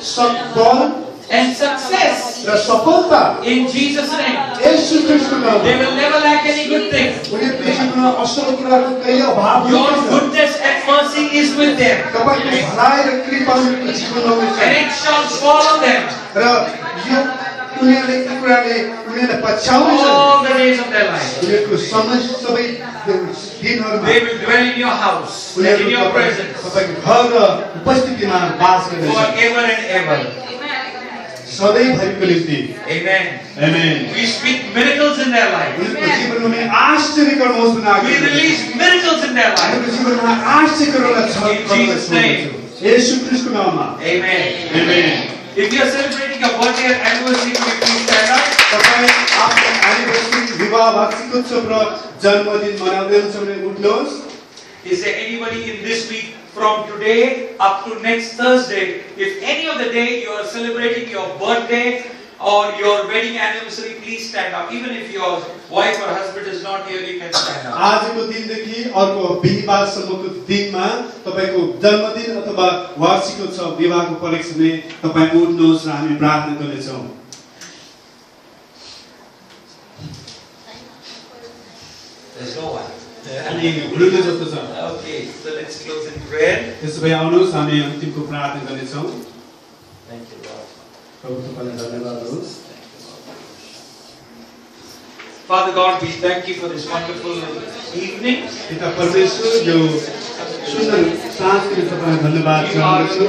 chaque and success. the s'oppose. In Jesus' name. Jésus They will never lack any good thing. Your goodness and mercy is with them. And it shall follow them. उनीहरूले यी कुराले उनीहरूलाई पछ्याउनेछ all the days of their life. उनीहरूको समय सबै दिनहरूमा They will dwell in your house, and उनीहरू in your तपाईँ- presence, तपाईँको घर र उपस्थितिमा बास गर्नेछ forever and ever. सधैँभरिको निम्ति Amen. Amen. We speak miracles in their life. उनीहरूको जीवनमा पनि आश्चर्यकरण होस् भन्न We आग्रह गर्छु। release miracles in their life. उनीहरूको जीवनमा आश्चर्यकरणलाई छ In Jesus' name. यसु ख्रिस्टको नाममा Amen. Amen. If you are celebrating a birthday or anniversary, could you please stand up? तपाईँ आफ्नो एनिभर्सरी विवाह वार्षिक उत्सव र जन्मदिन मनाउँदै हुनुहुन्छ भने उठ्नुहोस् Is there anybody in this week from today up to next Thursday? If any of the day you are celebrating your birthday or your wedding anniversary, please stand up. Even if your wife or husband is not here, you can stand up. आजको दिनदेखि अर्को बिहिबारसम्मको दिनमा तपाईँको जन्मदिन अथवा वार्षिक उत्सव विवाहको भने तपाईँ उठ्नुहोस् र हामी प्रार्थना गर्नेछौँ There's no one. अनि हुनुहुन्न जस्तो छ Okay, so let's close in prayer. त्यसो भए आउनुहोस् हामी अन्तिमको प्रार्थना गर्नेछौँ Thank you, Lord. प्रभु तपाईँलाई धन्यवाद होस् Father God, we thank you for this wonderful evening. पिता परमेश्वर यो सुन्दर धन्यवाद चाहन्छु.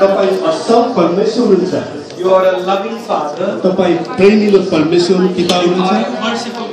तपाईँ असल परमेश्वर हुनुहुन्छ You are a loving Father. तपाईँ प्रेमिलो परमेश्वर पिता You are हुनुहुन्छ a merciful